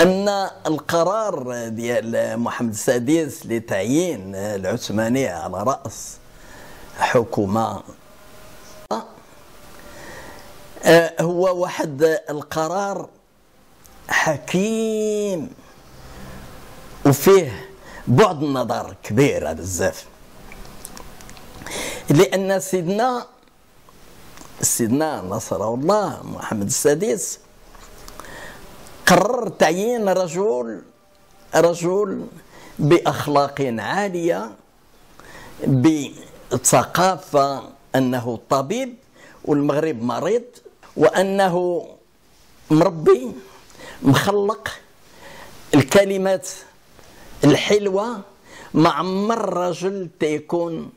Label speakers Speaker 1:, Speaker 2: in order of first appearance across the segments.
Speaker 1: أن القرار ديال محمد السادس لتعيين العثمانيه على رأس حكومة آه، هو واحد القرار حكيم وفيه بعد النظر كبير بزاف لأن سيدنا سيدنا نصر الله محمد السادس قرر تعيين رجل رجل بأخلاق عالية بثقافة أنه طبيب والمغرب مريض وأنه مربي مخلق الكلمات الحلوة مع عمر رجل تيكون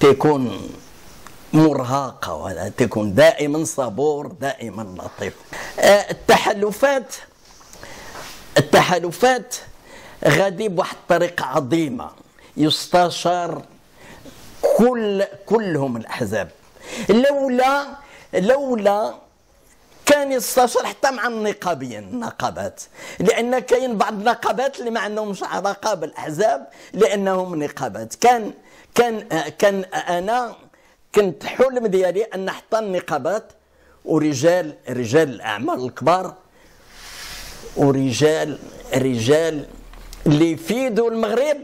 Speaker 1: تيكون مرهقة ولا تكون دائما صبور دائما لطيف. آه، التحالفات التحالفات غادي بواحد الطريقة عظيمة. يستشار كل كلهم الأحزاب. لولا لولا كان يستشار حتى مع النقابيين النقابات. لأن كاين بعض النقابات اللي ما عندهمش علاقة بالأحزاب لأنهم نقابات. كان كان كان أنا كنت حلم ديالي أن حتى النقابات ورجال رجال الأعمال الكبار ورجال رجال اللي يفيدوا المغرب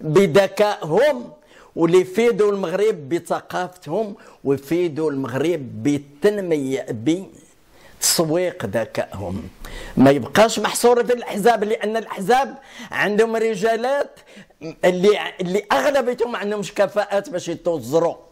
Speaker 1: بذكائهم واللي يفيدوا المغرب بثقافتهم ويفيدوا المغرب بالتنمية بتسويق ذكائهم. ما يبقاش محصور في الأحزاب لأن الأحزاب عندهم رجالات اللي اللي أغلبيتهم ما عندهمش كفاءات باش يتوزروا.